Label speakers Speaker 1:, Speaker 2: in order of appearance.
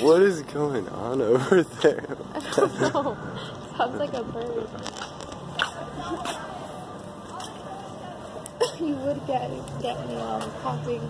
Speaker 1: What is going on over there?
Speaker 2: I don't know. Sounds like a bird. you would get get me um popping.